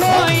कोई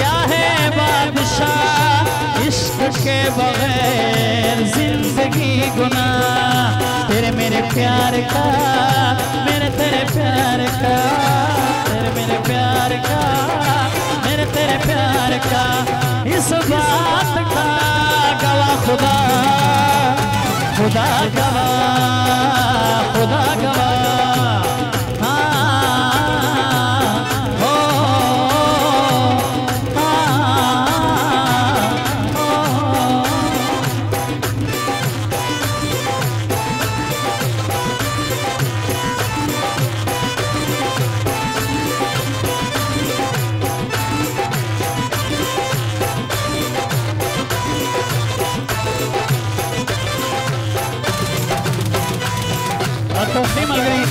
क्या है बादशाह इश्क के बगैर ज़िंदगी गुना तेरे मेरे प्यार का मेरे तेरे प्यार का तेरे मेरे प्यार का मेरे तेरे प्यार का इस बात का गवाह खुदा खुदा गवाह खुदा गवाह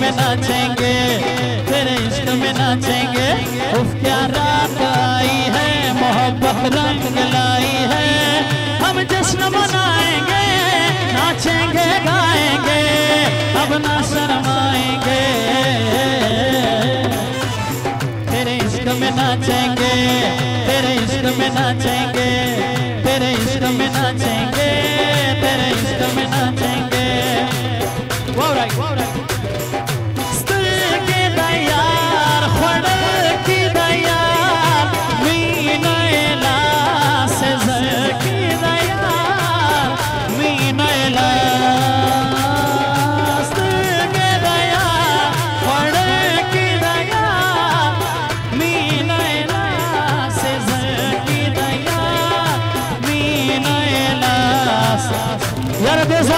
में नाचेंगे, तेरे इश्क में नाचेंगे। उफ क्या रात आई है, मोहब्बत रंग लाई है। हम जश्न मनाएँगे, नाचेंगे, गाएँगे। अब ना शर्माएँगे।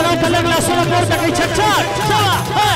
कलर कलर लासों को तक छट छट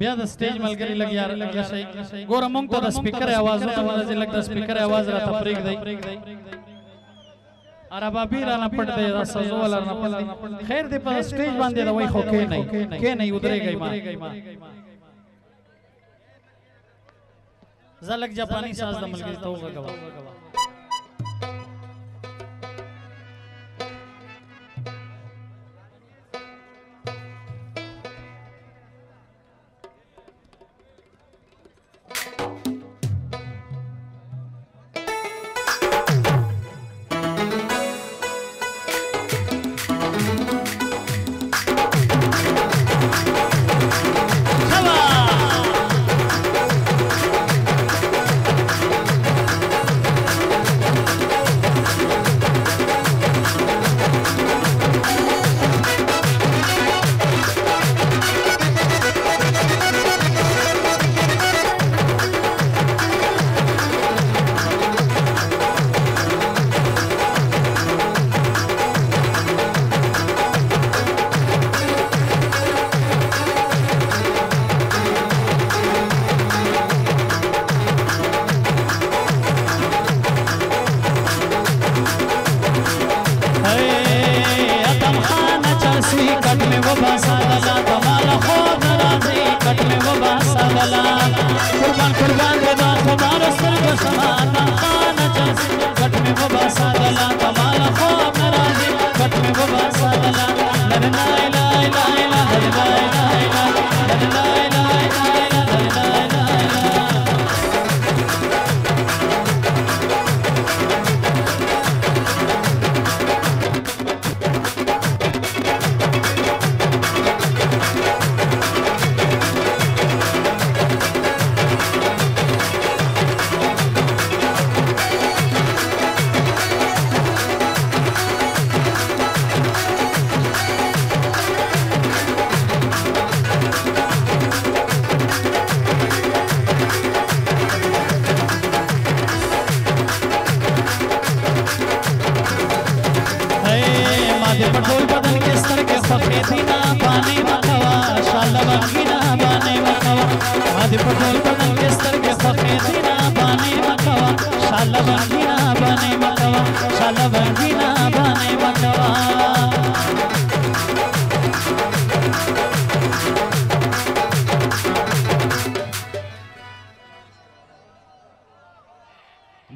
बया द स्टेज मलगरी लग यार लग या सही गोरा मुंग तो द स्पीकर आवाज होता वाला जे लग द स्पीकर आवाज रहा तफरीक दई अरे बाबी राना पट दे दा सजो वाला ना पट खैर दे पर स्टेज बांधे दा वही खोके नहीं के नहीं उधरे गई मां जलक जापानी साज द मलगरी तो गवा